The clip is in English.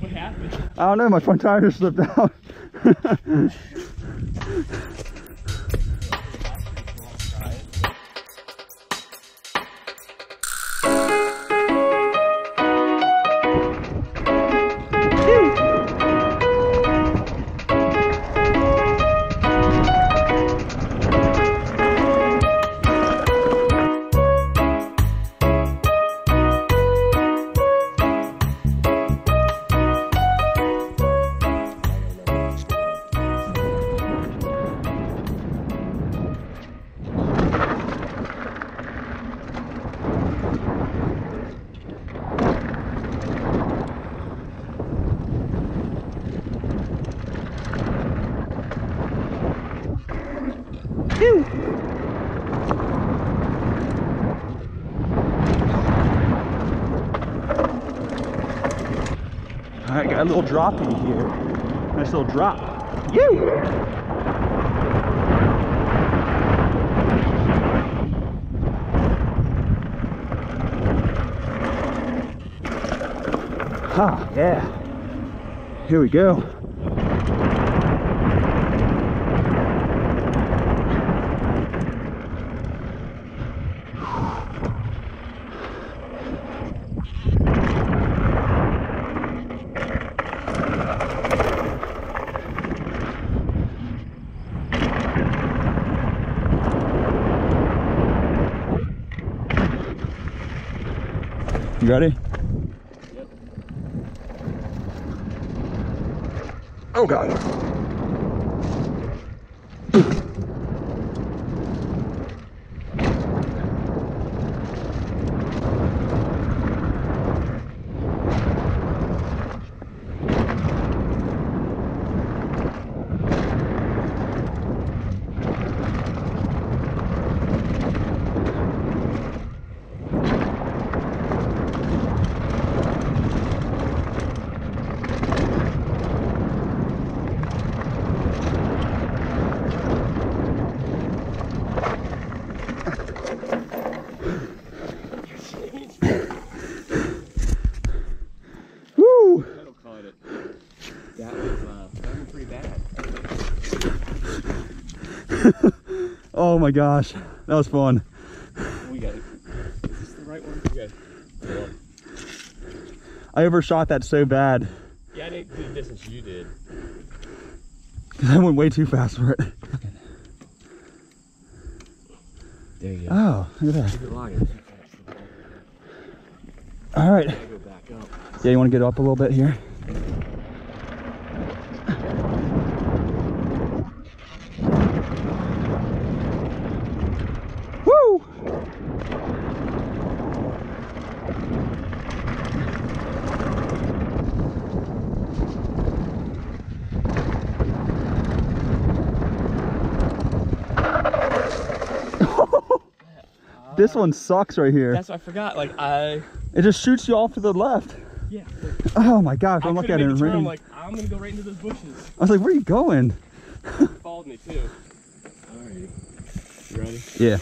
What happened? I don't know, my front tire just slipped out. All right, got a little droppy here. Nice little drop. You. Ah, yeah. Here we go. You ready? Oh god. Woo! Pedal caught it. That was, uh, that was pretty bad. Oh my gosh, that was fun. We got it. Is this the right one? Okay. Well, I overshot that so bad yeah, I didn't do the distance you did. because I went way too fast for it. There you go. Oh, look at that. Keep it logging. All right. Go. Yeah, you want to get up a little bit here? This one sucks right here. That's what I forgot. Like I, It just shoots you off to the left. yeah. Oh my gosh, I I'm looking at couldn't it make in turn. I'm like, I'm gonna go right into those bushes. I was like, where are you going? Followed me too. Alrighty. You ready? Yeah.